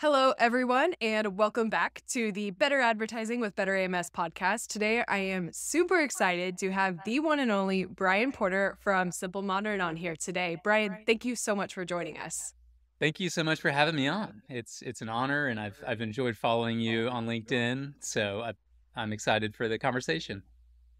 Hello, everyone, and welcome back to the Better Advertising with Better AMS podcast. Today, I am super excited to have the one and only Bryan Porter from Simple Modern on here today. Bryan, thank you so much for joining us. Thank you so much for having me on. It's it's an honor, and I've I've enjoyed following you on LinkedIn. So I, I'm excited for the conversation.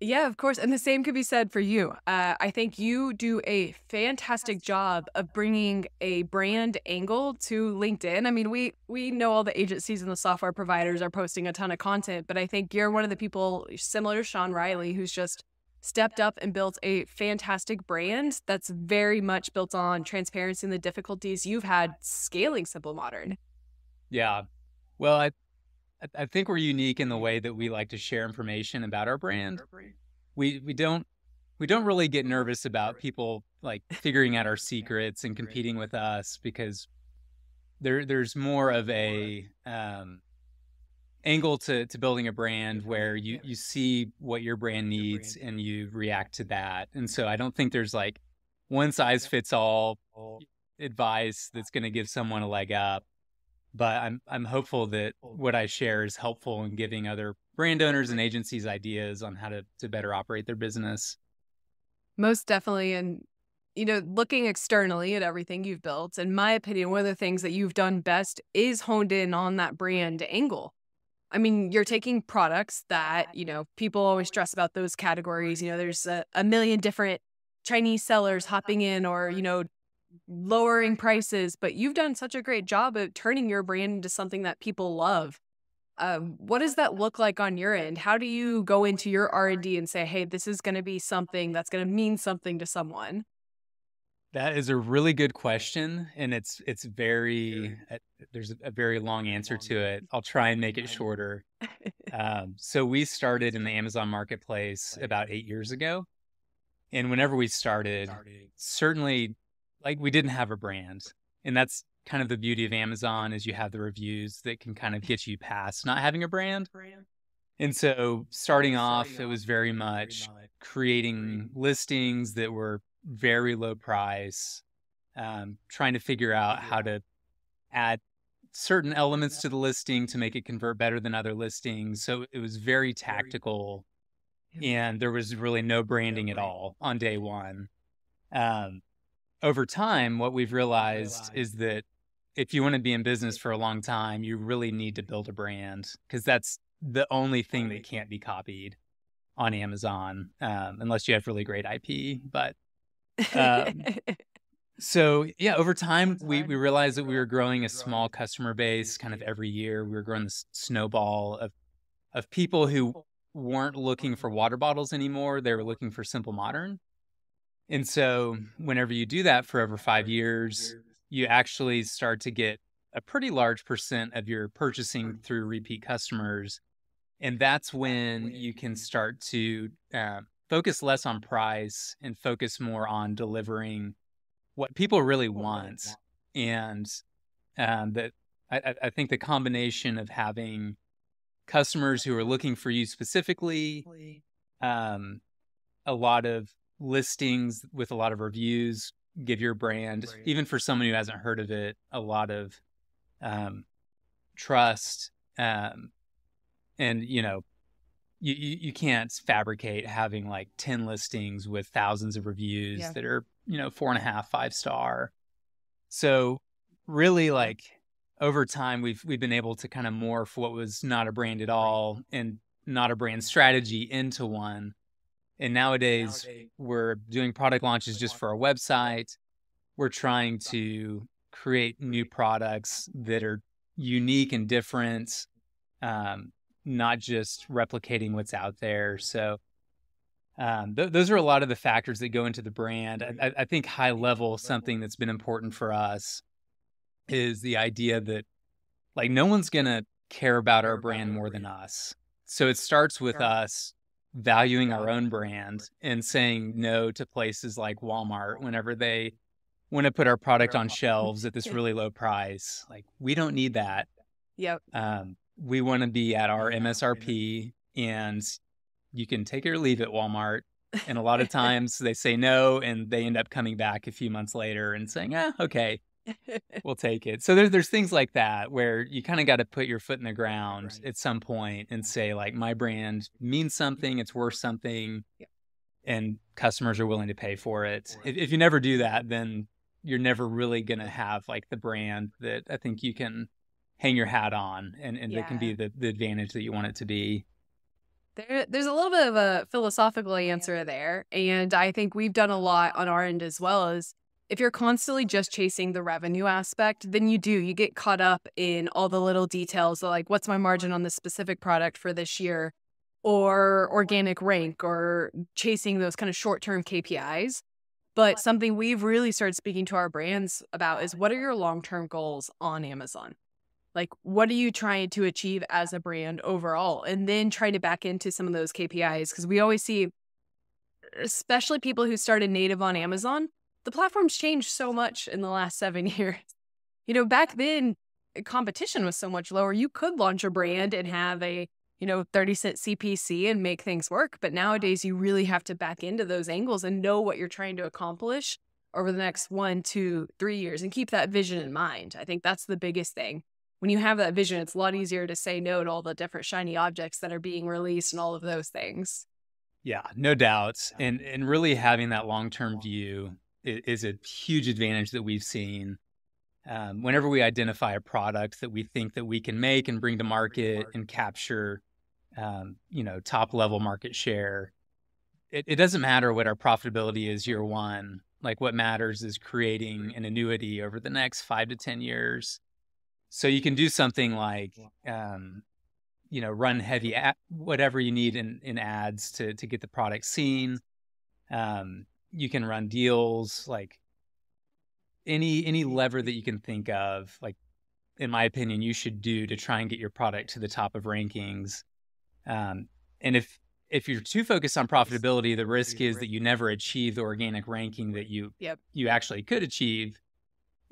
Yeah, of course. And the same could be said for you. Uh, I think you do a fantastic job of bringing a brand angle to LinkedIn. I mean, we we know all the agencies and the software providers are posting a ton of content, but I think you're one of the people similar to Sean Riley who's just stepped up and built a fantastic brand that's very much built on transparency and the difficulties you've had scaling Simple Modern. Yeah. Well, I I think we're unique in the way that we like to share information about our brand. We we don't we don't really get nervous about people like figuring out our secrets and competing with us because there there's more of a um, angle to to building a brand where you you see what your brand needs and you react to that. And so I don't think there's like one size fits all advice that's going to give someone a leg up but I'm I'm hopeful that what I share is helpful in giving other brand owners and agencies ideas on how to to better operate their business. Most definitely and you know, looking externally at everything you've built, in my opinion, one of the things that you've done best is honed in on that brand angle. I mean, you're taking products that, you know, people always stress about those categories. You know, there's a, a million different Chinese sellers hopping in or, you know, lowering prices, but you've done such a great job of turning your brand into something that people love. Um, what does that look like on your end? How do you go into your R and D and say, "Hey, this is going to be something that's going to mean something to someone"? That is a really good question, and it's it's very uh, there's a very long answer to it. I'll try and make it shorter. Um, so we started in the Amazon Marketplace about eight years ago, and whenever we started, certainly like we didn't have a brand. And that's kind of the beauty of Amazon is you have the reviews that can kind of get you past not having a brand. brand. And so starting off, it was very much creating listings that were very low price, um, trying to figure out how to add certain elements to the listing to make it convert better than other listings. So it was very tactical and there was really no branding at all on day one. Um, over time, what we've realized is that if you want to be in business for a long time, you really need to build a brand because that's the only thing that can't be copied on Amazon um, unless you have really great IP. But um, so yeah, over time we we realized that we were growing a small customer base kind of every year. We were growing this snowball of of people who weren't looking for water bottles anymore. They were looking for simple modern. And so, whenever you do that for over five years, you actually start to get a pretty large percent of your purchasing through repeat customers. And that's when you can start to uh, focus less on price and focus more on delivering what people really want. And um, that I, I think the combination of having customers who are looking for you specifically, um, a lot of listings with a lot of reviews give your brand right. even for someone who hasn't heard of it a lot of um, trust um, and you know you, you, you can't fabricate having like 10 listings with thousands of reviews yeah. that are you know four and a half five star so really like over time we've we've been able to kind of morph what was not a brand at all and not a brand strategy into one and nowadays, we're doing product launches just for our website. We're trying to create new products that are unique and different, um, not just replicating what's out there. So, um, th- those are a lot of the factors that go into the brand. I, I think high level, something that's been important for us is the idea that like no one's gonna care about our brand more than us. So it starts with us valuing our own brand and saying no to places like Walmart whenever they want to put our product on shelves at this really low price. Like we don't need that. Yep. Um, we want to be at our MSRP and you can take it or leave it Walmart. And a lot of times they say no and they end up coming back a few months later and saying, ah, okay. we'll take it. So there's there's things like that where you kind of got to put your foot in the ground at some point and say like my brand means something, it's worth something, and customers are willing to pay for it. If, if you never do that, then you're never really gonna have like the brand that I think you can hang your hat on and, and yeah. that can be the, the advantage that you want it to be. There, there's a little bit of a philosophical answer there. And I think we've done a lot on our end as well as if you're constantly just chasing the revenue aspect, then you do. You get caught up in all the little details like what's my margin on this specific product for this year or organic rank or chasing those kind of short term KPIs. But something we've really started speaking to our brands about is what are your long term goals on Amazon? Like, what are you trying to achieve as a brand overall? And then try to back into some of those KPIs because we always see, especially people who started native on Amazon, the platform's changed so much in the last seven years. You know, back then, eh, competition was so much lower. You could launch a brand and have a, you know, 30 cent CPC and make things work. But nowadays, you really have to back into those angles and know what you're trying to accomplish over the next one, two, three years and keep that vision in mind. I think that's the biggest thing. When you have that vision, it's a lot easier to say no to all the different shiny objects that are being released and all of those things. Yeah, no doubts. And and really having that long term view is a huge advantage that we've seen. Um, whenever we identify a product that we think that we can make and bring to market and capture, um, you know, top level market share, it, it doesn't matter what our profitability is year one. Like what matters is creating an annuity over the next five to ten years. So you can do something like, um, you know, run heavy, ad, whatever you need in, in ads to to get the product seen. Um, you can run deals like any any lever that you can think of like in my opinion you should do to try and get your product to the top of rankings. Um, and if if you're too focused on profitability the risk is that you never achieve the organic ranking that you yep. you actually could achieve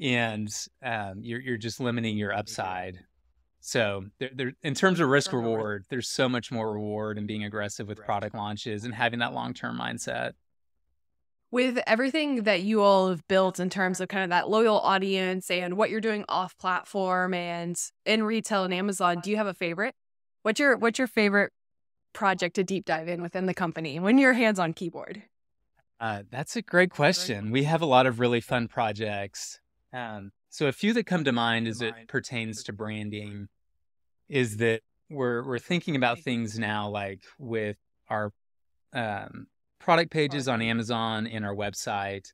and um, you're, you're just limiting your upside. So there, there, in terms of risk reward there's so much more reward in being aggressive with product launches and having that long-term mindset with everything that you all have built in terms of kind of that loyal audience and what you're doing off platform and in retail and Amazon, do you have a favorite? What's your what's your favorite project to deep dive in within the company when you're hands on keyboard? Uh, that's a great question. We have a lot of really fun projects. Um, so a few that come to mind as it pertains to branding is that we're we're thinking about things now like with our um, product pages on Amazon and our website.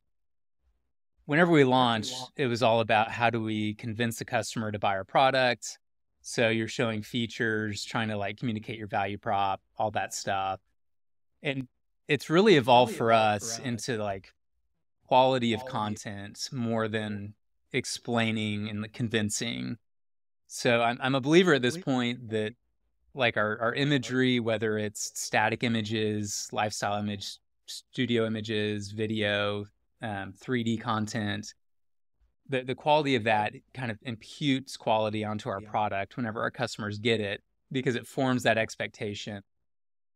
Whenever we launched, it was all about how do we convince the customer to buy our product. So you're showing features, trying to like communicate your value prop, all that stuff. And it's really evolved for us into like quality of content more than explaining and the convincing. So I'm, I'm a believer at this point that like our, our imagery, whether it's static images, lifestyle image, studio images, video, um, 3D content, the, the quality of that kind of imputes quality onto our product whenever our customers get it because it forms that expectation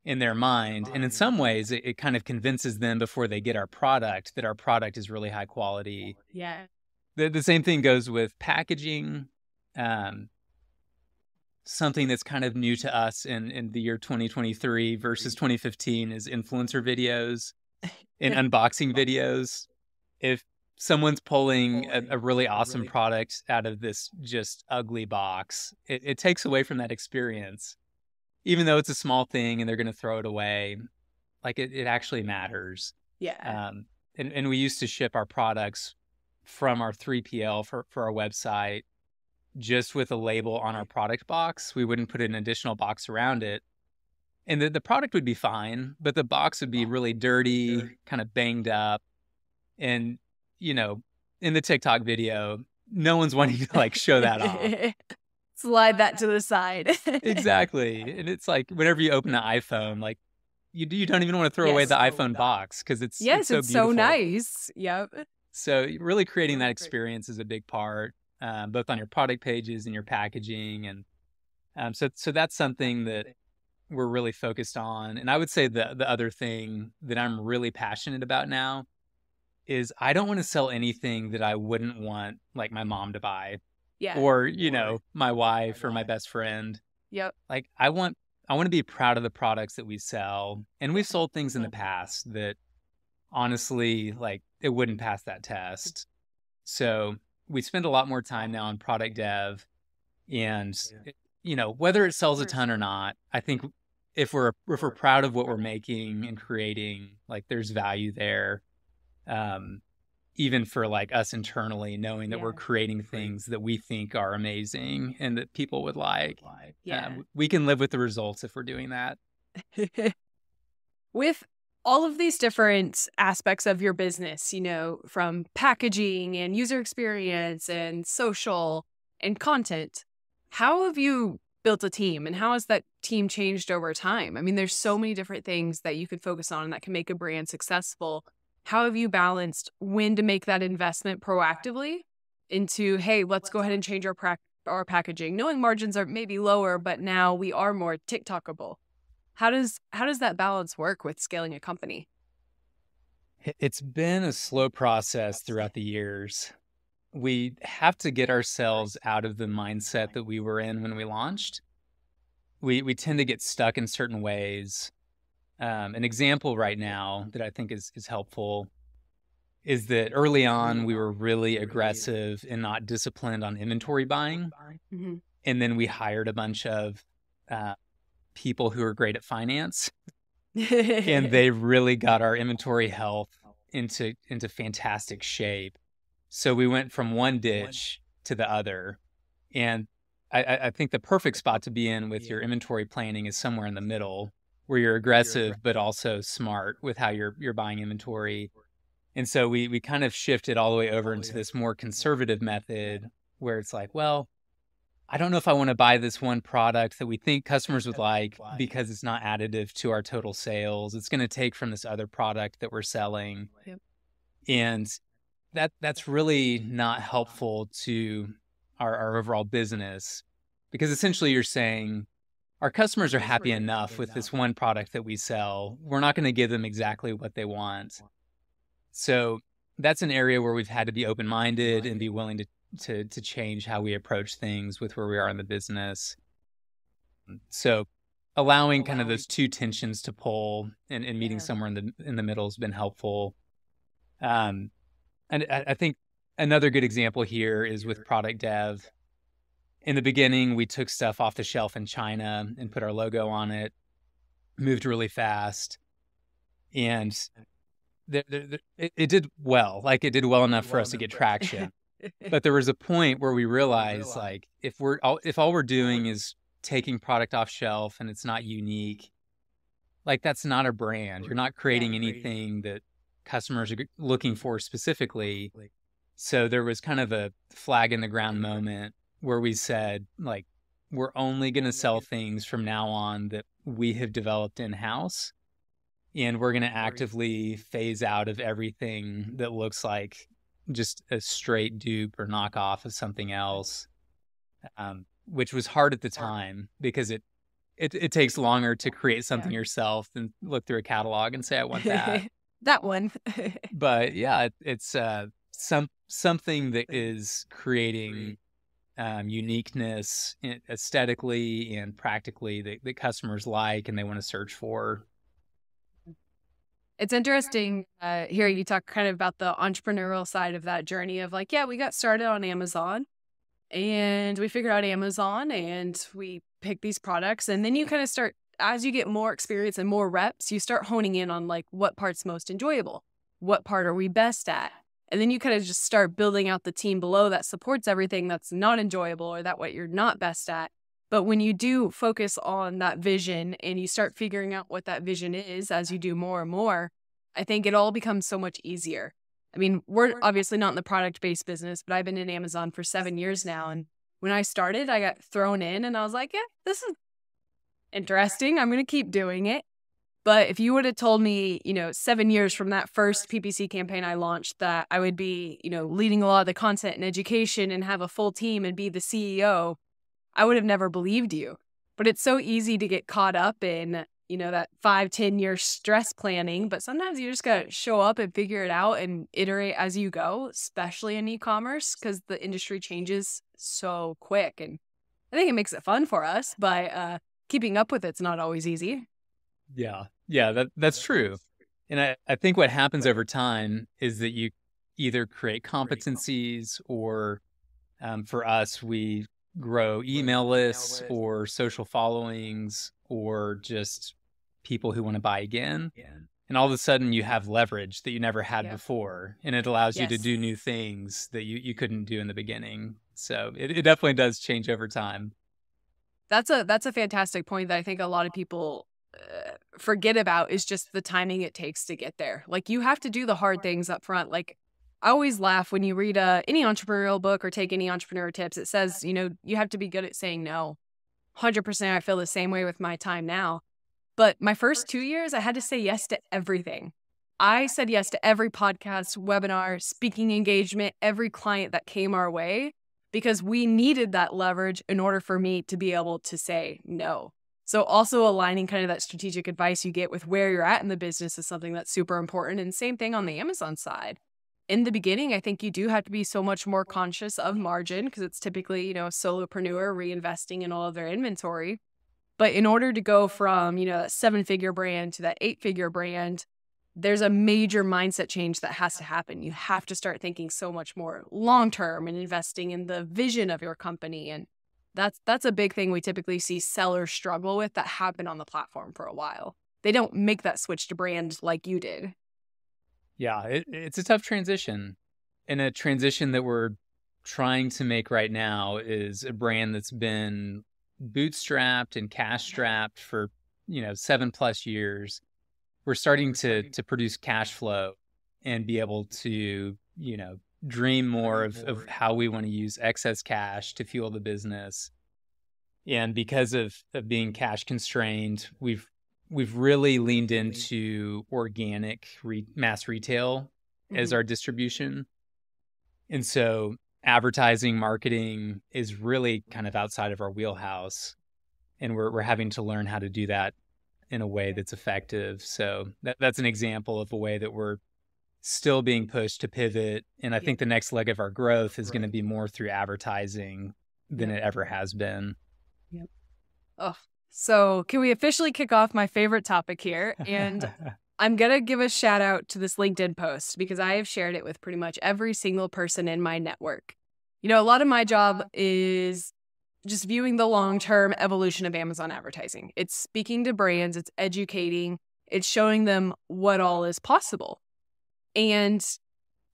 in their mind. And in some ways, it, it kind of convinces them before they get our product that our product is really high quality. Yeah. The, the same thing goes with packaging. Um, something that's kind of new to us in, in the year 2023 versus 2015 is influencer videos and unboxing videos. If someone's pulling a, a, really awesome product out of this just ugly box, it, it takes away from that experience. Even though it's a small thing and they're going to throw it away, like it, it actually matters. Yeah. Um, and, and we used to ship our products from our 3PL for, for our website just with a label on our product box. We wouldn't put an additional box around it. And the, the product would be fine, but the box would be really dirty, kind of banged up. And, you know, in the TikTok video, no one's wanting to like show that off. Slide that to the side. exactly. And it's like whenever you open an iPhone, like you you don't even want to throw yes. away the oh, iPhone box because it's yes, it's, so, it's so nice. Yep. So really creating that experience is a big part um, both on your product pages and your packaging. And um, so, so that's something that we're really focused on. And I would say the the other thing that I'm really passionate about now is I don't want to sell anything that I wouldn't want like my mom to buy Yeah. or, you know, my wife or my best friend. yep. Like I want I want to be proud of the products that we sell. And we've sold things in the past that honestly like it wouldn't pass that test. So we spend a lot more time now on product dev and you know, whether it sells a ton or not, I think if we're if we're proud of what we're making and creating, like there's value there. Um even for like us internally, knowing that we're creating things that we think are amazing and that people would like. Uh, Yeah. we can live with the results if we're doing that. With all of these different aspects of your business, you know, from packaging and user experience and social and content, how have you built a team and how has that team changed over time? I mean, there's so many different things that you could focus on that can make a brand successful. How have you balanced when to make that investment proactively into, hey, let's go ahead and change our our packaging, knowing margins are maybe lower, but now we are more TikTokable. How does how does that balance work with scaling a company? It- It's been a slow process throughout the years. We have to get ourselves out of the mindset that we were in when we launched. We we tend to get stuck in certain ways. Um, an example right now that I think is is helpful is that early on we were really aggressive and not disciplined on inventory buying, Mm-hmm. and then we hired a bunch of uh, people who are great at finance and they really got our inventory health into into fantastic shape. So we went from one ditch to the other, and I- I, I think the perfect spot to be in with your inventory planning is somewhere in the middle, where you're aggressive but also smart with how you're you're buying inventory. And so we we kind of shifted all the way over into this more conservative method, where it's like, well, I don't know if I want to buy this one product that we think customers would like because it's not additive to our total sales. It's going to take from this other product that we're selling. Yep. And that that's really not helpful to our, our overall business because essentially you're saying our customers are happy enough with this one product that we sell. We're not going to give them exactly what they want. So that's an area where we've had to be open minded and be willing to to to change how we approach things with where we are in the business. So allowing kind of those two tensions to pull and, and meeting Yeah. somewhere in the in the middle has been helpful. Um and I, I think another good example here is with product dev. In the beginning, we took stuff off the shelf in China and put our logo on it, moved really fast. And there, there, there- it, it did well. Like it did well enough for us to get traction but there was a point where we realized like if we're all if all we're doing is taking product off shelf and it's not unique like that's not a brand. You're not creating anything that customers are looking for specifically. So there was kind of a flag in the ground moment where we said like we're only going to sell things from now on that we have developed in house and we're going to actively phase out of everything that looks like just a straight dupe or knockoff of something else, um, which was hard at the time because it, it it takes longer to create something yourself than look through a catalog and say I want that. that one. but yeah, it, it's uh, some something that is creating um, uniqueness aesthetically and practically that, that customers like and they want to search for. It's interesting uh, hearing you talk kind of about the entrepreneurial side of that journey of like, yeah, we got started on Amazon and we figured out Amazon and we picked these products. And then you kind of start, as you get more experience and more reps, you start honing in on like what part's most enjoyable, what part are we best at. And then you kind of just start building out the team below that supports everything that's not enjoyable or that what you're not best at. But when you do focus on that vision and you start figuring out what that vision is as you do more and more, I think it all becomes so much easier. I mean, we're obviously not in the product based business, but I've been in Amazon for seven years now. And when I started, I got thrown in and I was like, yeah, this is interesting. I'm going to keep doing it. But if you would have told me, you know, seven years from that first PPC campaign I launched that I would be, you know, leading a lot of the content and education and have a full team and be the CEO, I would have never believed you. But it's so easy to get caught up in you know, that five, 10 year stress planning, but sometimes you just got to show up and figure it out and iterate as you go, especially in e commerce, because the industry changes so quick. And I think it makes it fun for us, but uh, keeping up with it's not always easy. Yeah. Yeah, that, that's true. And I, I think what happens over time is that you either create competencies or um, for us, we grow email lists or social followings or just people who want to buy again. And all of a sudden you have leverage that you never had yeah. before. And it allows yes. you to do new things that you, you couldn't do in the beginning. So it, it definitely does change over time. That's a that's a fantastic point that I think a lot of people uh, forget about is just the timing it takes to get there. Like you have to do the hard things up front. Like I always laugh when you read uh, any entrepreneurial book or take any entrepreneur tips. It says, you know, you have to be good at saying no. 100% I feel the same way with my time now. But my first two years, I had to say yes to everything. I said yes to every podcast, webinar, speaking engagement, every client that came our way because we needed that leverage in order for me to be able to say no. So, also aligning kind of that strategic advice you get with where you're at in the business is something that's super important. And same thing on the Amazon side in the beginning, I think you do have to be so much more conscious of margin because it's typically, you know, solopreneur reinvesting in all of their inventory. But in order to go from, you know, that seven figure brand to that eight figure brand, there's a major mindset change that has to happen. You have to start thinking so much more long term and investing in the vision of your company. And that's that's a big thing we typically see sellers struggle with that have been on the platform for a while. They don't make that switch to brand like you did. Yeah, it, it's a tough transition. And a transition that we're trying to make right now is a brand that's been bootstrapped and cash strapped for, you know, seven plus years. We're starting to to produce cash flow and be able to, you know, dream more of, of how we want to use excess cash to fuel the business. And because of, of being cash constrained, we've we've really leaned into organic re- mass retail mm-hmm. as our distribution. And so advertising marketing is really kind of outside of our wheelhouse and we're we're having to learn how to do that in a way that's effective. So that, that's an example of a way that we're still being pushed to pivot and I think the next leg of our growth is right. going to be more through advertising than it ever has been. Yep. Oh, so, can we officially kick off my favorite topic here? And I'm going to give a shout out to this LinkedIn post because I have shared it with pretty much every single person in my network. You know, a lot of my job is just viewing the long term evolution of Amazon advertising. It's speaking to brands, it's educating, it's showing them what all is possible. And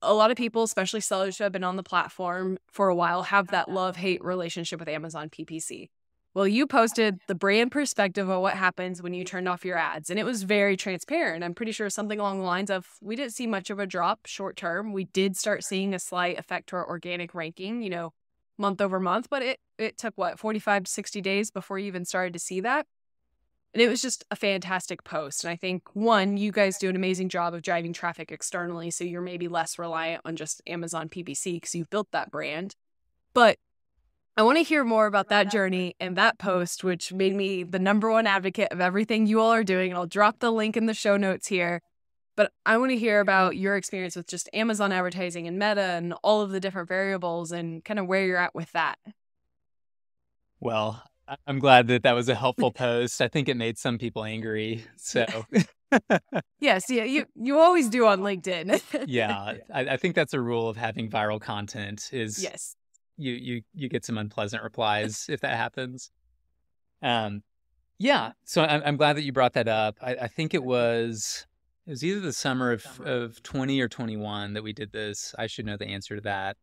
a lot of people, especially sellers who have been on the platform for a while, have that love hate relationship with Amazon PPC. Well, you posted the brand perspective of what happens when you turned off your ads, and it was very transparent. I'm pretty sure something along the lines of we didn't see much of a drop short term. We did start seeing a slight effect to our organic ranking, you know, month over month, but it it took what 45 to 60 days before you even started to see that. And it was just a fantastic post. And I think one, you guys do an amazing job of driving traffic externally, so you're maybe less reliant on just Amazon PPC because you've built that brand. But I want to hear more about that journey and that post, which made me the number one advocate of everything you all are doing. And I'll drop the link in the show notes here. But I want to hear about your experience with just Amazon advertising and Meta and all of the different variables and kind of where you're at with that. Well, I'm glad that that was a helpful post. I think it made some people angry. So, yes, yeah, you you always do on LinkedIn. yeah, I, I, think that's a rule of having viral content. Is yes, you you you get some unpleasant replies if that happens. Um, yeah. So I'm, I'm glad that you brought that up. I, I think it was it was either the summer of of 20 or 21 that we did this. I should know the answer to that.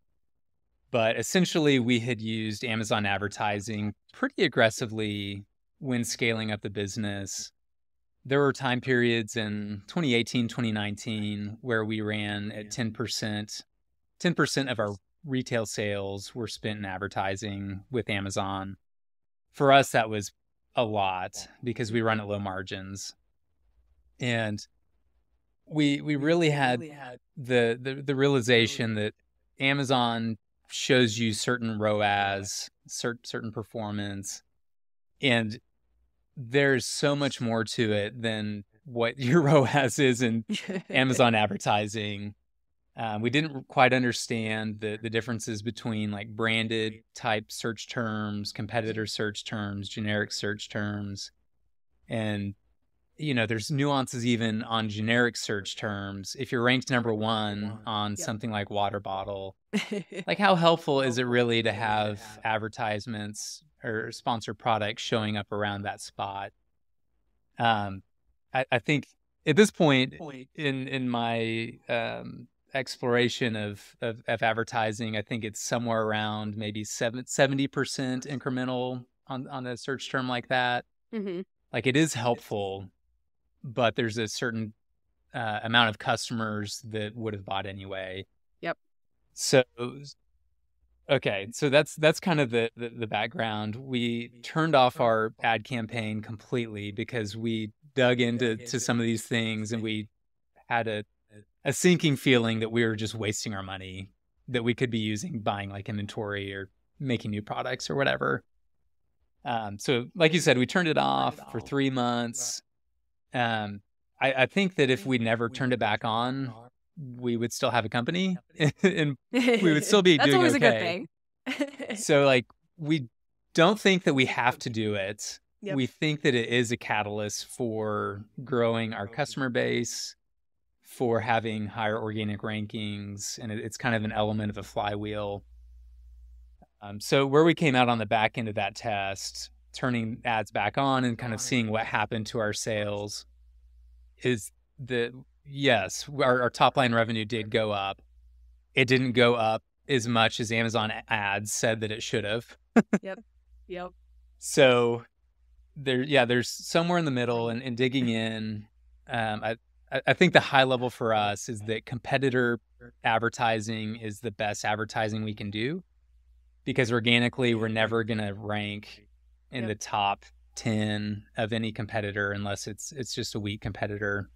But essentially, we had used Amazon advertising pretty aggressively when scaling up the business. There were time periods in 2018, 2019 where we ran at 10%, 10% of our retail sales were spent in advertising with Amazon. For us, that was a lot because we run at low margins. And we we really had the the, the realization that Amazon shows you certain ROAS, certain certain performance, and there's so much more to it than what your ROAS is in Amazon advertising. Um, we didn't quite understand the the differences between like branded type search terms, competitor search terms, generic search terms, and you know there's nuances even on generic search terms. If you're ranked number one on something like water bottle, like how helpful is it really to have advertisements or sponsored products showing up around that spot? Um, I, I think at this point in in my um, exploration of, of, of advertising, I think it's somewhere around maybe 70 percent incremental on on a search term like that. Mm-hmm. Like it is helpful, but there's a certain uh, amount of customers that would have bought anyway. Yep. So okay, so that's that's kind of the, the the background. We turned off our ad campaign completely because we dug into to some of these things and we had a a sinking feeling that we were just wasting our money that we could be using buying like inventory or making new products or whatever. Um, so, like you said, we turned it off for three months. Um, I, I think that if we never turned it back on, we would still have a company and we would still be That's doing always okay. a good thing. so, like, we don't think that we have to do it. Yep. We think that it is a catalyst for growing our customer base, for having higher organic rankings, and it, it's kind of an element of a flywheel. Um, so where we came out on the back end of that test, turning ads back on and kind of seeing what happened to our sales, is that yes, our, our top line revenue did go up. It didn't go up as much as Amazon ads said that it should have. yep. Yep. So there, yeah, there's somewhere in the middle, and, and digging in, um, I I think the high level for us is that competitor advertising is the best advertising we can do because organically we're never going to rank in Yep. the top 10 of any competitor unless it's it's just a weak competitor.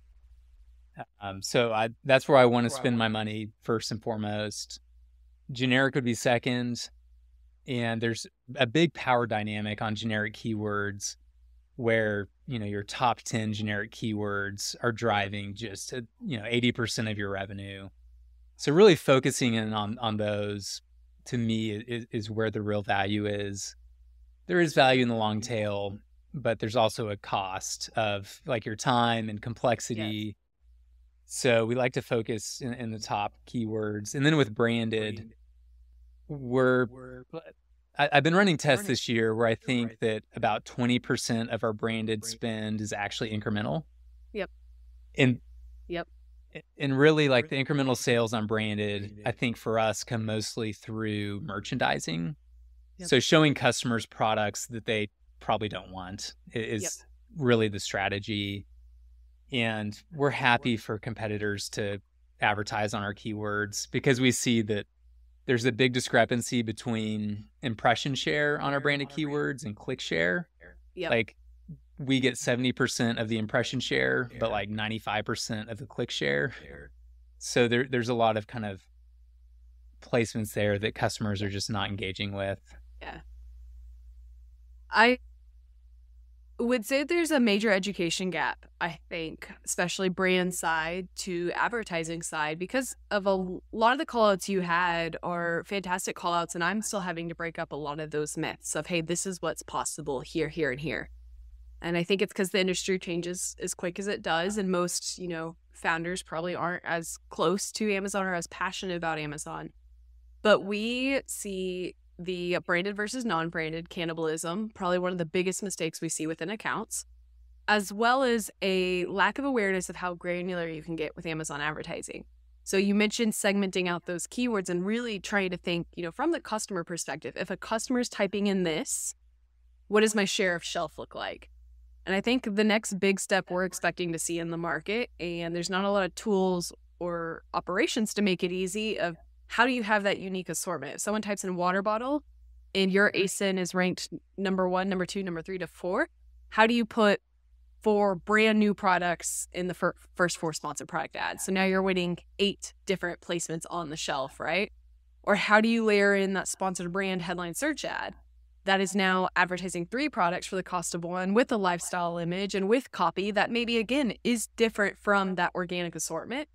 Um, so I that's where I want to spend my money first and foremost. Generic would be second, and there's a big power dynamic on generic keywords where you know your top 10 generic keywords are driving just a, you know 80% of your revenue. So really focusing in on on those to me is, is where the real value is. There is value in the long mm-hmm. tail but there's also a cost of like your time and complexity. So we like to focus in, in the top keywords. And then with branded we're we're I, I've been running tests this year where I think that about 20% of our branded spend is actually incremental. Yep. And Yep. and really like the incremental sales on branded, I think for us come mostly through merchandising. Yep. So showing customers products that they probably don't want is Yep. really the strategy. And we're happy for competitors to advertise on our keywords because we see that there's a big discrepancy between impression share on our branded keywords and click share. Yep. Like we get 70% of the impression share, but like 95% of the click share. So there, there's a lot of kind of placements there that customers are just not engaging with. Yeah. I would say there's a major education gap, I think, especially brand side to advertising side, because of a lot of the callouts you had are fantastic callouts, and I'm still having to break up a lot of those myths of, hey, this is what's possible here, here, and here. And I think it's because the industry changes as quick as it does, and most, you know, founders probably aren't as close to Amazon or as passionate about Amazon. But we see the branded versus non-branded cannibalism, probably one of the biggest mistakes we see within accounts, as well as a lack of awareness of how granular you can get with Amazon advertising. So you mentioned segmenting out those keywords and really trying to think, you know, from the customer perspective, if a customer is typing in this, what does my share of shelf look like? And I think the next big step we're expecting to see in the market, and there's not a lot of tools or operations to make it easy of how do you have that unique assortment? If someone types in water bottle and your mm-hmm. ASIN is ranked number one, number two, number three to four, how do you put four brand new products in the fir- first four sponsored product ads? So now you're winning eight different placements on the shelf, right? Or how do you layer in that sponsored brand headline search ad? that is now advertising three products for the cost of one with a lifestyle image and with copy that maybe again is different from that organic assortment.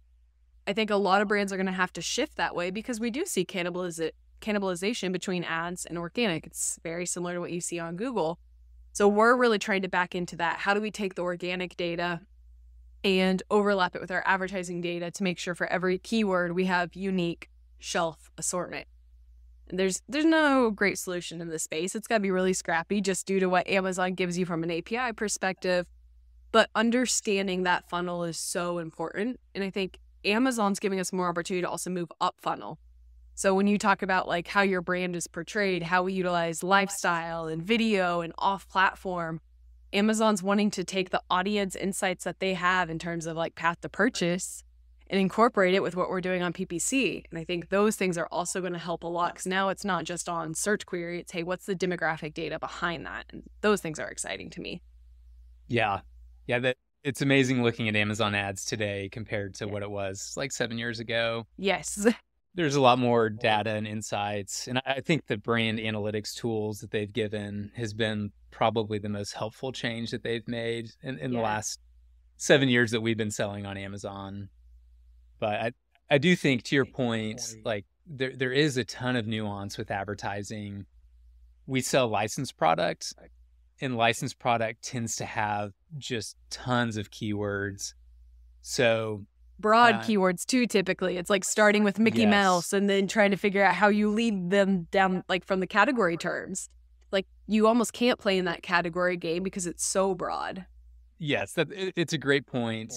I think a lot of brands are going to have to shift that way because we do see cannibaliz- cannibalization between ads and organic. It's very similar to what you see on Google. So we're really trying to back into that. How do we take the organic data and overlap it with our advertising data to make sure for every keyword we have unique shelf assortment? And there's there's no great solution in this space. It's got to be really scrappy just due to what Amazon gives you from an API perspective. But understanding that funnel is so important. And I think Amazon's giving us more opportunity to also move up funnel. So when you talk about like how your brand is portrayed, how we utilize lifestyle and video and off platform, Amazon's wanting to take the audience insights that they have in terms of like path to purchase and incorporate it with what we're doing on PPC. And I think those things are also going to help a lot because now it's not just on search query, it's hey, what's the demographic data behind that? And those things are exciting to me. Yeah. Yeah, that it's amazing looking at Amazon ads today compared to yeah. what it was like 7 years ago. Yes. There's a lot more data and insights. And I think the brand analytics tools that they've given has been probably the most helpful change that they've made in, in yeah. the last seven years that we've been selling on Amazon. But I, I do think to your point, like there there is a ton of nuance with advertising. We sell licensed products, and licensed product tends to have just tons of keywords. So broad uh, keywords too typically it's like starting with mickey yes. mouse and then trying to figure out how you lead them down like from the category terms like you almost can't play in that category game because it's so broad yes that, it's a great point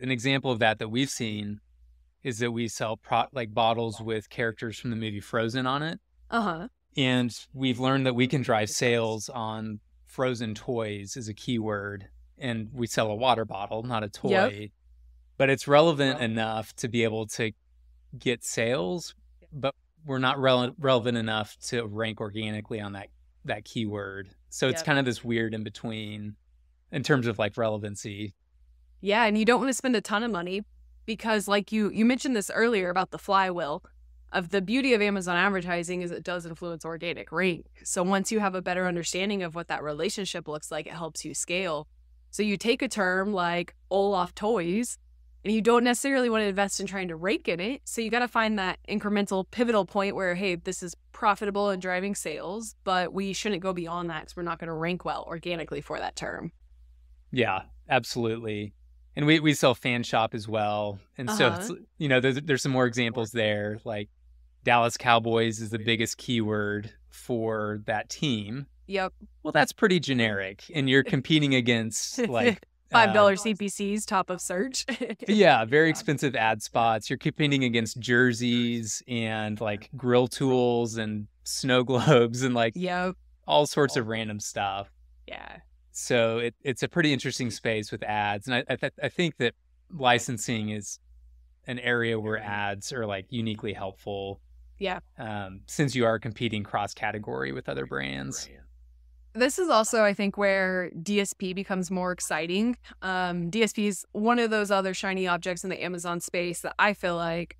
an example of that that we've seen is that we sell pro- like bottles with characters from the movie Frozen on it. Uh huh. And we've learned that we can drive sales on frozen toys is a keyword. And we sell a water bottle, not a toy. Yep. But it's relevant enough to be able to get sales, but we're not rele- relevant enough to rank organically on that that keyword. So it's kind of this weird in between in terms of like relevancy. Yeah, and you don't want to spend a ton of money, because like you you mentioned this earlier about the flywheel of the beauty of Amazon advertising is it does influence organic rank. So once you have a better understanding of what that relationship looks like, it helps you scale. So you take a term like Olaf toys and you don't necessarily want to invest in trying to rank in it. So you got to find that incremental pivotal point where, hey, this is profitable and driving sales, but we shouldn't go beyond that because we're not going to rank well organically for that term. Yeah, absolutely and we, we sell fan shop as well and uh-huh. so you know there's, there's some more examples there like dallas cowboys is the biggest keyword for that team. Yep well that's pretty generic and you're competing against like five dollar uh, cpcs top of search. Yeah very expensive ad spots. You're competing against jerseys and like grill tools and snow globes and like yep all sorts of random stuff. Yeah. So it, it's a pretty interesting space with ads, and I I, th- I think that licensing is an area where ads are like uniquely helpful. Yeah. Um, since you are competing cross category with other brands. This is also, I think, where DSP becomes more exciting. Um, DSP is one of those other shiny objects in the Amazon space that I feel like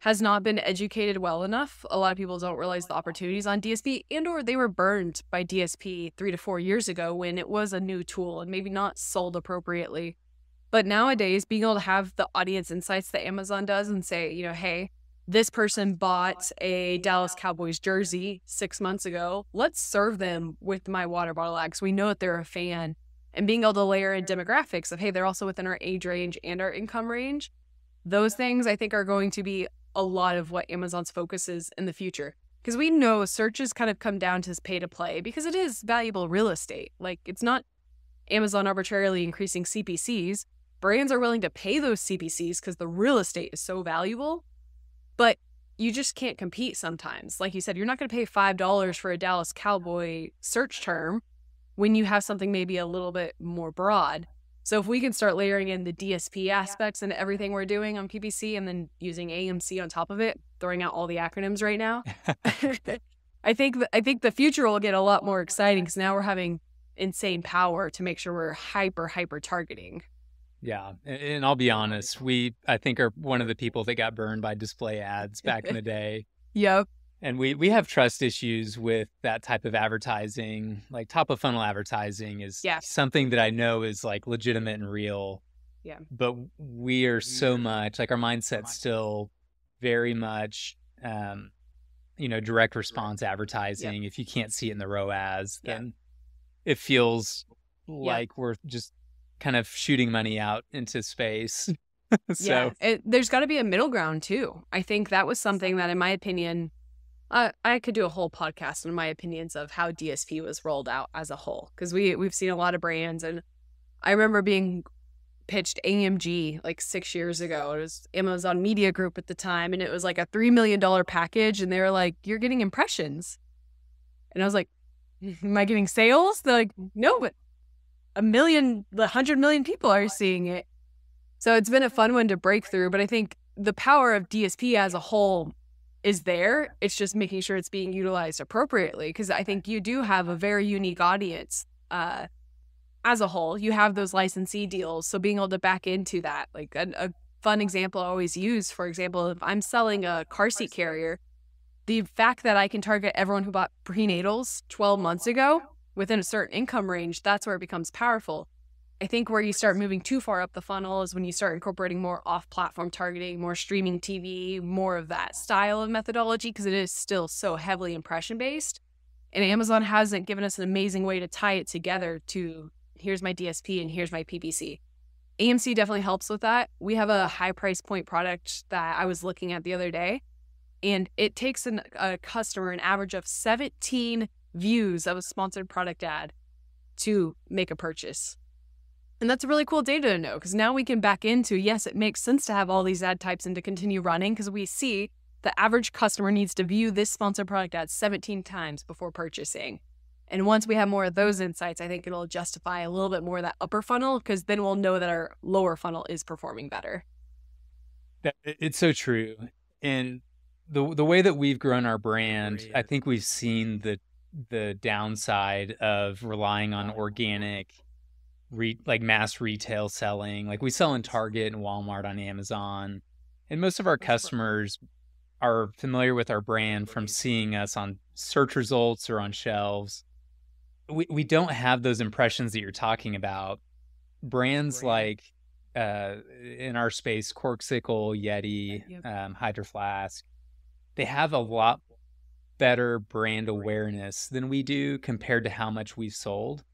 has not been educated well enough. A lot of people don't realize the opportunities on DSP and or they were burned by DSP 3 to 4 years ago when it was a new tool and maybe not sold appropriately. But nowadays being able to have the audience insights that Amazon does and say, you know, hey, this person bought a Dallas Cowboys jersey 6 months ago. Let's serve them with my water bottle ad cuz we know that they're a fan. And being able to layer in demographics of hey, they're also within our age range and our income range. Those things I think are going to be a lot of what Amazon's focus is in the future. Because we know searches kind of come down to pay to play because it is valuable real estate. Like it's not Amazon arbitrarily increasing CPCs. Brands are willing to pay those CPCs because the real estate is so valuable. But you just can't compete sometimes. Like you said, you're not going to pay $5 for a Dallas Cowboy search term when you have something maybe a little bit more broad. So if we can start layering in the DSP aspects and everything we're doing on PPC and then using AMC on top of it, throwing out all the acronyms right now, I think I think the future will get a lot more exciting because now we're having insane power to make sure we're hyper hyper targeting. Yeah, and I'll be honest, we I think are one of the people that got burned by display ads back in the day. Yep. And we we have trust issues with that type of advertising. Like top of funnel advertising is Yeah. something that I know is like legitimate and real. Yeah. But we are so much like our mindset's still very much um you know direct response advertising. If you can't see it in the ROAS, then it feels like we're just kind of shooting money out into space. so yeah, it, there's got to be a middle ground too. I think that was something that, in my opinion, uh, I could do a whole podcast on my opinions of how DSP was rolled out as a whole because we we've seen a lot of brands, and I remember being pitched AMG like six years ago. It was Amazon Media Group at the time, and it was like a three million dollar package, and they were like, "You're getting impressions," and I was like, "Am I getting sales?" They're like, "No, but a million, a hundred million people are seeing it." So it's been a fun one to break through, but I think the power of DSP as a whole is there. It's just making sure it's being utilized appropriately because I think you do have a very unique audience uh, as a whole. You have those licensee deals, so being able to back into that, like a, a fun example I always use, for example, if I'm selling a car seat carrier, the fact that I can target everyone who bought prenatals 12 months ago within a certain income range, that's where it becomes powerful. I think where you start moving too far up the funnel is when you start incorporating more off platform targeting, more streaming TV, more of that style of methodology, because it is still so heavily impression based. And Amazon hasn't given us an amazing way to tie it together to here's my DSP and here's my PPC. AMC definitely helps with that. We have a high price point product that I was looking at the other day, and it takes an, a customer an average of 17 views of a sponsored product ad to make a purchase. And that's a really cool data to know because now we can back into yes, it makes sense to have all these ad types and to continue running because we see the average customer needs to view this sponsored product ad 17 times before purchasing. And once we have more of those insights, I think it'll justify a little bit more of that upper funnel because then we'll know that our lower funnel is performing better. It's so true. And the the way that we've grown our brand, I think we've seen the the downside of relying on organic re, like mass retail selling. Like we sell in Target and Walmart on Amazon. And most of our customers are familiar with our brand from seeing us on search results or on shelves. We we don't have those impressions that you're talking about. Brands like uh, in our space, Corksicle, Yeti, um, Hydro Flask, they have a lot better brand awareness than we do compared to how much we've sold.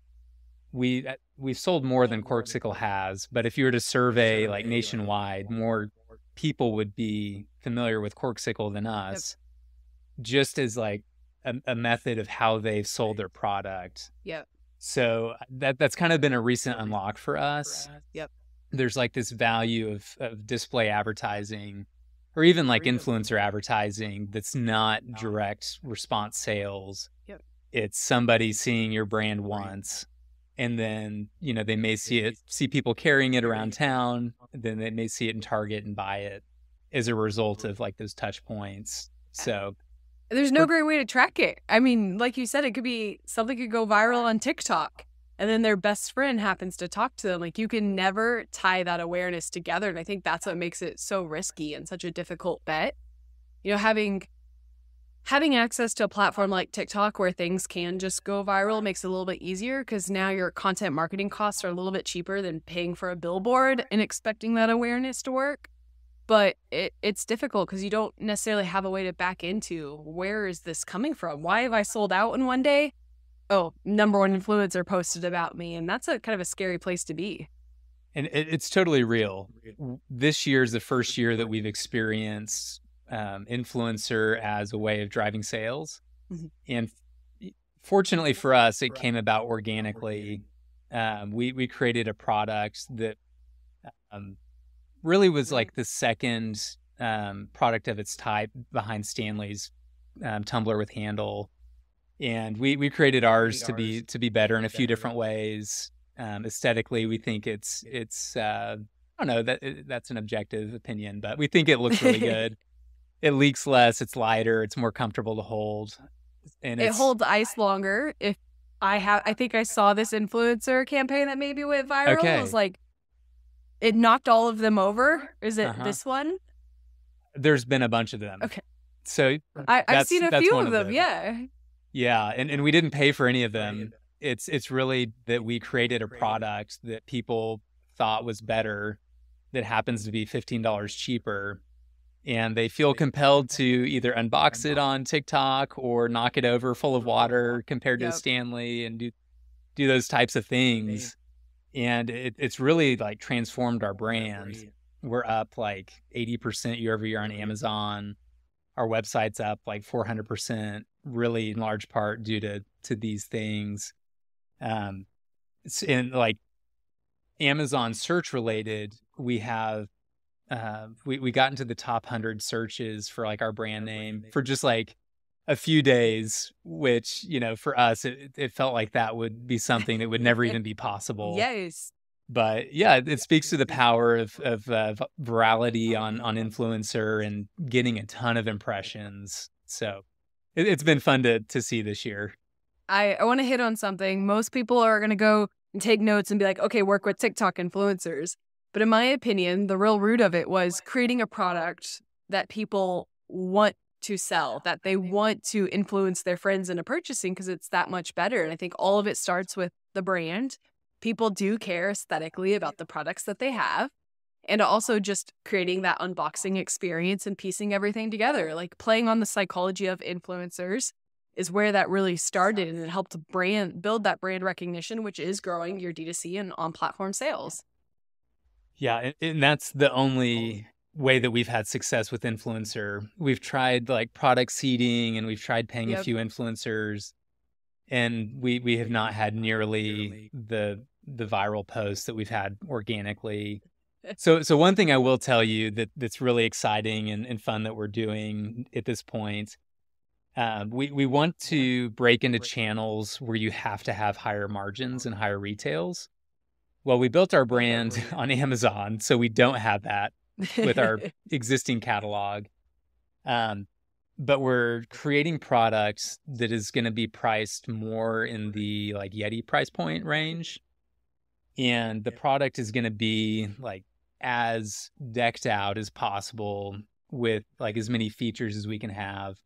We uh, we've sold more than Corksicle has, but if you were to survey like nationwide, more people would be familiar with Corksicle than us, just as like a, a method of how they've sold their product. Yep. So that that's kind of been a recent unlock for us Yep. there's like this value of, of display advertising or even like influencer advertising that's not oh. direct response sales. Yep. It's somebody seeing your brand once and then, you know, they may see it, see people carrying it around town, then they may see it in Target and buy it as a result of like those touch points. So There's no great way to track it. I mean, like you said, it could be something could go viral on TikTok and then their best friend happens to talk to them. Like you can never tie that awareness together. And I think that's what makes it so risky and such a difficult bet. You know, having having access to a platform like TikTok where things can just go viral makes it a little bit easier because now your content marketing costs are a little bit cheaper than paying for a billboard and expecting that awareness to work but it, it's difficult because you don't necessarily have a way to back into where is this coming from why have i sold out in one day oh number one influencer posted about me and that's a kind of a scary place to be And it, it's totally real. This year is the first year that we've experienced um, influencer as a way of driving sales. Mhm. And fortunately for us, it came about organically. Um, we, we created a product that um, really was like the second um, product of its type behind Stanley's um, tumbler with Handle. And we, we created ours to be to be better in a few different ways um, aesthetically we think it's it's uh, I don't know that that's an objective opinion, but we think it looks really good. it leaks less, it's lighter, it's more comfortable to hold, and it holds ice longer if i have i think i saw this influencer campaign that maybe went viral Okay. it was like it knocked all of them over is it Uh-huh. this one There's been a bunch of them. Okay. So I, I've seen a few of of them. the Yeah. Yeah, and and we didn't pay for any of them. It's it's really that we created a product that people thought was better that happens to be $15 cheaper and they feel compelled to either unbox it on TikTok or knock it over full of water compared to Yep. Stanley and do do those types of things. And it, it's really like transformed our brand. We're up like 80% year over year on Amazon. Our website's up like 400%, really in large part due to to these things. Um, and like Amazon search related, we have uh, we we got into the top hundred searches for like our brand name for just like a few days, which you know for us it, it felt like that would be something that would never even be possible. Yes. But yeah, it, it speaks to the power of of uh, virality on on influencer and getting a ton of impressions. So it, it's been fun to to see this year. I, I want to hit on something. Most people are going to go and take notes and be like, okay, work with TikTok influencers. But in my opinion, the real root of it was creating a product that people want to sell, that they want to influence their friends into purchasing because it's that much better. And I think all of it starts with the brand. People do care aesthetically about the products that they have. And also just creating that unboxing experience and piecing everything together, like playing on the psychology of influencers is where that really started and it helped brand build that brand recognition which is growing your d2c and on platform sales Yeah, and, and that's the only way that we've had success with influencer. We've tried like product seeding and we've tried paying Yep. a few influencers and we we have not had nearly the the viral posts that we've had organically. So so one thing I will tell you that that's really exciting and, and fun that we're doing at this point. Um, we we want to break into channels where you have to have higher margins and higher retails. Well, we built our brand on Amazon, so we don't have that with our existing catalog. Um, but we're creating products that is going to be priced more in the like Yeti price point range. And the product is going to be like as decked out as possible with like as many features as we can have.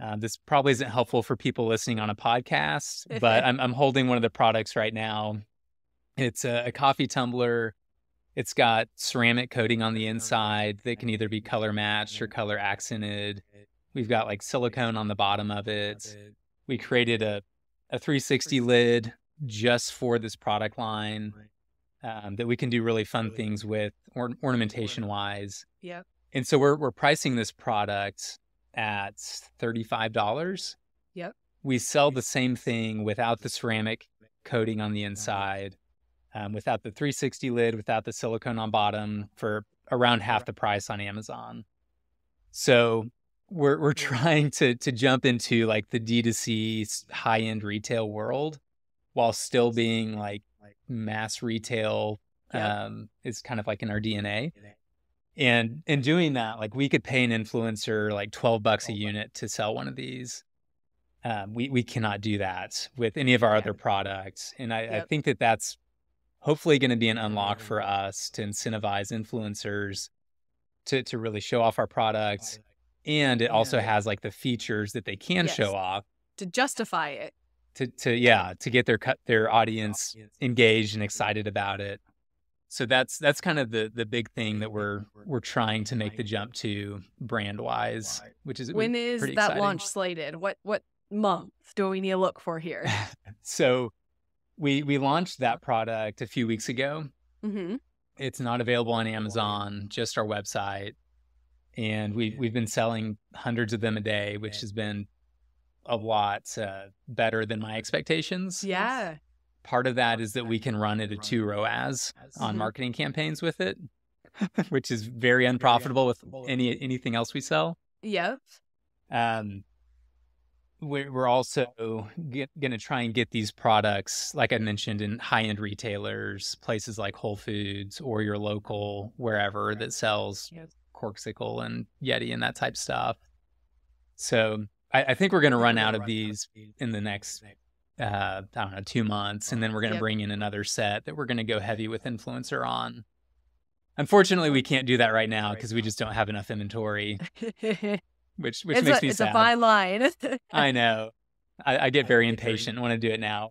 Uh, this probably isn't helpful for people listening on a podcast, but I'm, I'm holding one of the products right now. It's a, a coffee tumbler. It's got ceramic coating on the inside that can either be color matched or color accented. We've got like silicone on the bottom of it. We created a, a 360 lid just for this product line um, that we can do really fun things with or, ornamentation wise. yep And so we're we're pricing this product at $35. Yep. We sell the same thing without the ceramic coating on the inside, um, without the 360 lid, without the silicone on bottom for around half the price on Amazon. So we're we're trying to to jump into like the D2C high end retail world while still being like mass retail Yep. um, is kind of like in our DNA. And in doing that, like we could pay an influencer like 12 bucks a unit to sell one of these. Um, we, we cannot do that with any of our other products. And I, I think that that's hopefully going to be an unlock for us to incentivize influencers to, to really show off our products. And it also has like the features that they can Yes. show off to justify it to, to, yeah, to get their cut, their audience engaged and excited about it. So that's that's kind of the the big thing that we're we're trying to make the jump to brand wise, which is when is that exciting. launch slated? What what month do we need to look for here? So we we launched that product a few weeks ago. hmm It's not available on Amazon, just our website, and we we've been selling hundreds of them a day, which has been a lot uh, better than my expectations. yeah Part of that is that we can run it at two ROAS on Mhm. marketing campaigns with it, which is very unprofitable with any anything else we sell. yep Um, we're, we're also going to try and get these products, like I mentioned, in high end retailers, places like Whole Foods or your local wherever that sells Yep. Corksicle and Yeti and that type stuff. So I, I think we're going to run out of these in the next, uh, I don't know, two months, and then we're going to Yep. bring in another set that we're going to go heavy with influencer on. Unfortunately, we can't do that right now because we just don't have enough inventory. which which it's makes a, me it's sad. a fine line. I know. I, I get very impatient and want to do it now.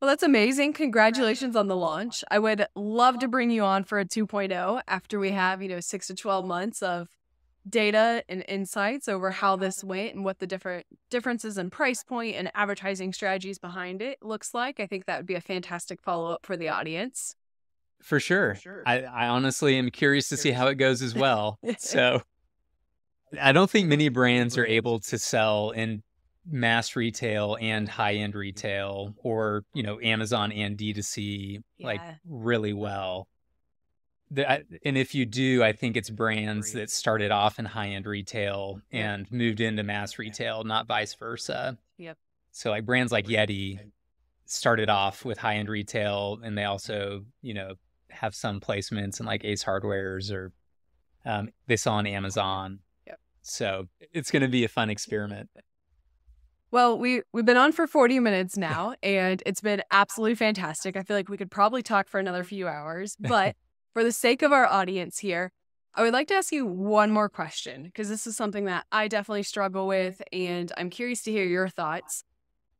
Well, that's amazing. Congratulations on the launch. I would love to bring you on for a 2.0 after we have, you know, six to 12 months of data and insights over how this went and what the different differences in price point and advertising strategies behind it looks like. I think that would be a fantastic follow up for the audience. For sure. I, I honestly am curious to see how it goes as well. So I don't think many brands are able to sell in mass retail and high end retail or, you know, Amazon and D2C like really well. The, I, and if you do, I think it's brands that started off in high end retail and moved into mass retail, not vice versa. Yep. So like brands like Yeti started off with high end retail and they also, you know, have some placements in like Ace Hardwares or um, they saw on Amazon. Yep. So it's going to be a fun experiment. Well, we we've been on for 40 minutes now and it's been absolutely fantastic. I feel like we could probably talk for another few hours, but for the sake of our audience here, I would like to ask you one more question because this is something that I definitely struggle with and I'm curious to hear your thoughts.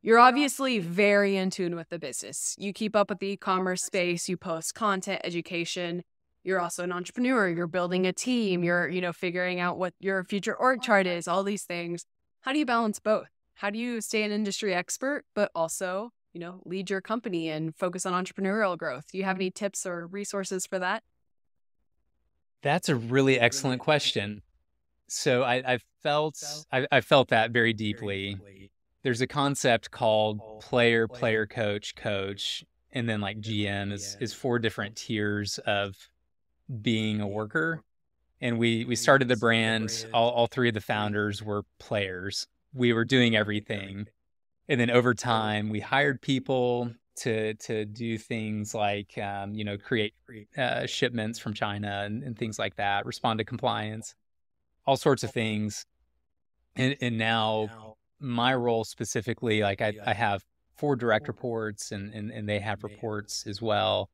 You're obviously very in tune with the business. You keep up with the e-commerce space, you post content, education. You're also an entrepreneur, you're building a team, you're, you know, figuring out what your future org chart is, all these things. How do you balance both? How do you stay an industry expert but also, you know, lead your company and focus on entrepreneurial growth? Do you have any tips or resources for that? That's a really excellent question. So I, I've felt I, I felt that very deeply. There's a concept called player, player, coach, coach, and then like GM is is four different tiers of being a worker. And we we started the brand. All all three of the founders were players. We were doing everything, and then over time we hired people to to do things like um, you know create uh, shipments from China and, and things like that, respond to compliance, all sorts of things. And and now my role specifically, like I, I have four direct reports and, and and they have reports as well.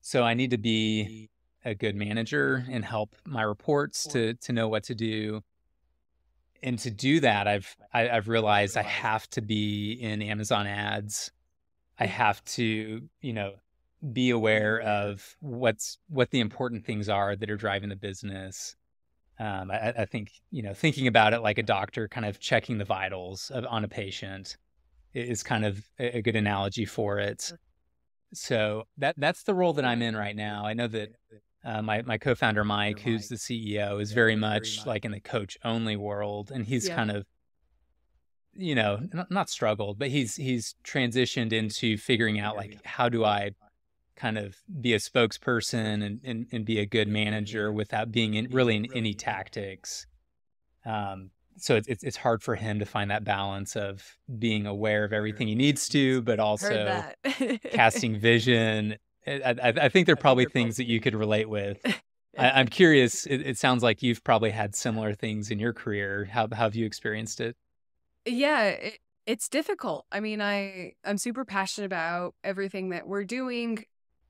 So I need to be a good manager and help my reports to to know what to do. And to do that, I've I, I've realized I have to be in Amazon ads. I have to, you know, be aware of what's what the important things are that are driving the business. Um, I, I think you know, thinking about it like a doctor, kind of checking the vitals of, on a patient, is kind of a, a good analogy for it. So that that's the role that I'm in right now. I know that uh, my my co-founder Mike, who's the CEO, is very much like in the coach only world, and he's Yeah. kind of you know not, not struggled, but he's he's transitioned into figuring out like how do I kind of be a spokesperson and and, and be a good manager without being in, really in any tactics. Um, so it's, it's it's hard for him to find that balance of being aware of everything he needs to, but also casting vision. Eh, I, I, I think there are probably things that you could relate with. I, I'm curious. It, it sounds like you've probably had similar things in your career. How, how have you experienced it? yeah, it, it's difficult. I mean, I I'm super passionate about everything that we're doing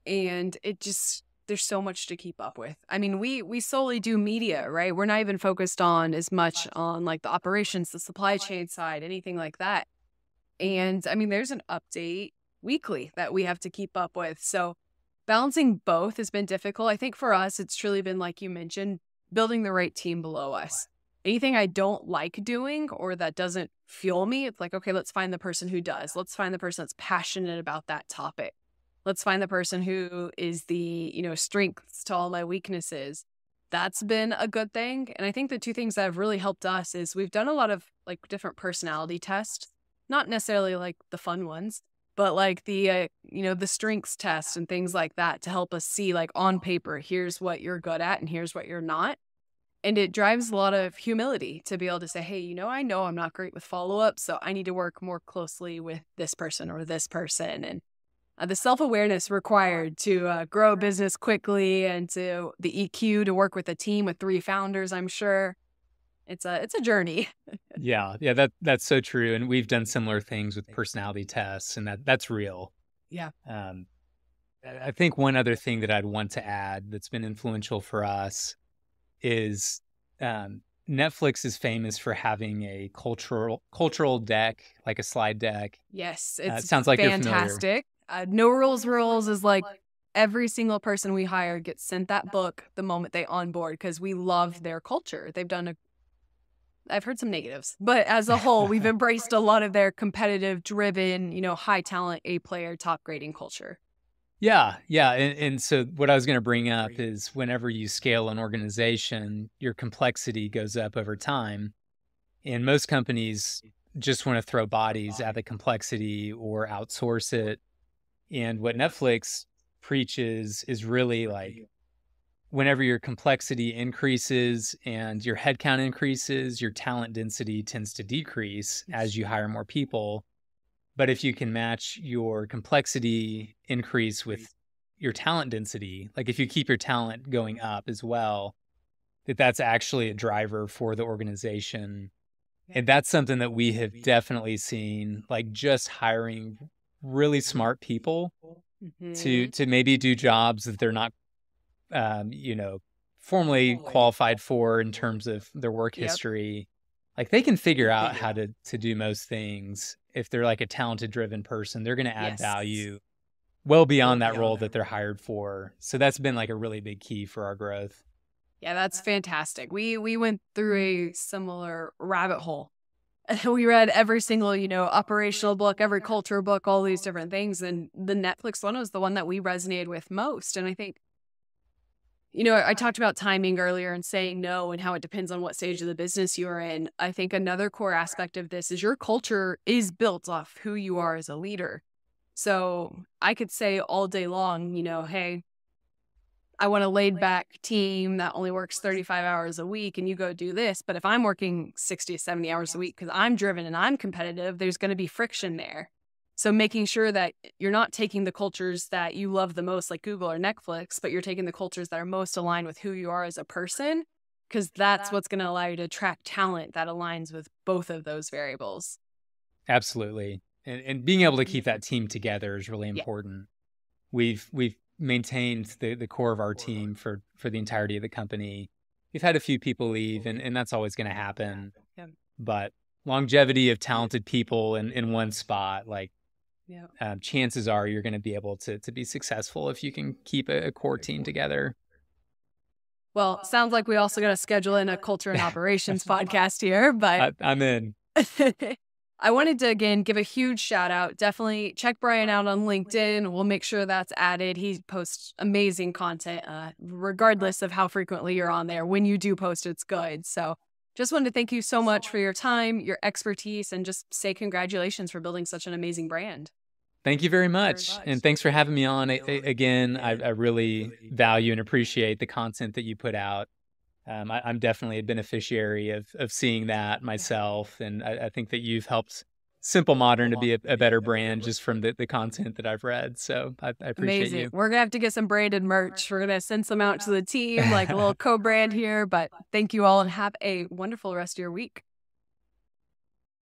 and it just there's so much to keep up with. I mean, we we solely do media, right? We're not even focused on as much on like the operations, the supply chain side, anything like that. And I mean, there's an update weekly that we have to keep up with. So balancing both has been difficult. I think for us, it's truly been like you mentioned, building the right team below us. Anything I don't like doing or that doesn't fuel me, it's like, okay, let's find the person who does. Let's find the person that's passionate about that topic. Let's find the person who is the, you know, strengths to all my weaknesses. That's been a good thing. And I think the two things that have really helped us is we've done a lot of like different personality tests, not necessarily like the fun ones, but like the uh, you know the strengths test and things like that to help us see like on paper here's what you're good at and here's what you're not and it drives a lot of humility to be able to say hey you know i know i'm not great with follow-up so i need to work more closely with this person or this person and uh, the self-awareness required to uh, grow a business quickly and to the eq to work with a team with three founders i'm sure it's a it's a journey Yeah, yeah, that that's so true. And we've done similar things with personality tests, and that that's real. Yeah. Um, I think one other thing that I'd want to add that's been influential for us is um, Netflix is famous for having a cultural cultural deck, like a slide deck. Yes, Uh, it sounds like fantastic. Uh, no rules rules is like every single person we hire gets sent that book the moment they onboard because we love their culture. They've done a I've heard some negatives, but as a whole, we've embraced a lot of their competitive, driven, you know, high talent, A player, top grading culture. Yeah, yeah. And, and so what I was going to bring up is whenever you scale an organization, your complexity goes up over time. And most companies just want to throw bodies at the complexity or outsource it. And what Netflix preaches is really like whenever your complexity increases and your headcount increases, your talent density tends to decrease as you hire more people. But if you can match your complexity increase with your talent density, like if you keep your talent going up as well, that that's actually a driver for the organization. And that's something that we have definitely seen, like just hiring really smart people to Mhm. to maybe do jobs that they're not um, you know, formally qualified for in terms of their work Yep. history. Like they can figure out how to to do most things. If they're like a talented driven person, they're going to add Yes. value well beyond that role that they're hired for. So that's been like a really big key for our growth. Yeah, that's fantastic. We we went through a similar rabbit hole. We read every single, you know, operational book, every culture book, all these different things. And the Netflix one was the one that we resonated with most. And I think, you know, I talked about timing earlier and saying no and how it depends on what stage of the business you're in. I think another core aspect of this is your culture is built off who you are as a leader. So mm. I could say all day long, you know, hey, I want a laid back team that only works 35 hours a week and you go do this. But if I'm working 60 to 70 hours a week because I'm driven and I'm competitive, there's going to be friction there. So making sure that you're not taking the cultures that you love the most, like Google or Netflix, but you're taking the cultures that are most aligned with who you are as a person, because that's what's going to allow you to attract talent that aligns with both of those variables. Absolutely. And and being able to keep that team together is really Yeah. important. We've we've maintained the, the core of our team for for the entirety of the company. We've had a few people leave and, and that's always gonna happen. Yeah. But longevity of talented people in, in one spot, like Yeah. um, chances are you're gonna be able to to be successful if you can keep a, a core team together. Well, sounds like we also got to schedule in a culture and operations podcast here, but I, I'm in. I wanted to again give a huge shout out. Definitely check Bryan out on LinkedIn. We'll make sure that's added. He posts amazing content, uh, regardless of how frequently you're on there. When you do post, it's good. So just wanted to thank you so much for your time, your expertise, and just say congratulations for building such an amazing brand. Thank you very much. And thanks for having me on. A- again, I, I really value and appreciate the content that you put out. Um, I, I'm definitely a beneficiary of, of seeing that myself. And I, I think that you've helped Simple Modern to be a, a better brand just from the, the content that I've read. So I, I appreciate Amazing. you. We're going to have to get some branded merch. We're going to send some out to the team, like a little co brand here. But thank you all and have a wonderful rest of your week.